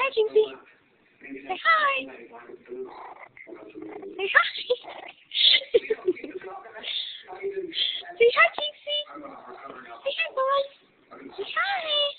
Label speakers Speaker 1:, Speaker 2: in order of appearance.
Speaker 1: catching me. Say hi. Say
Speaker 2: hi.
Speaker 1: Say hi,
Speaker 2: Jinxie.
Speaker 1: Say
Speaker 2: hi, boys.
Speaker 1: Say
Speaker 2: hi.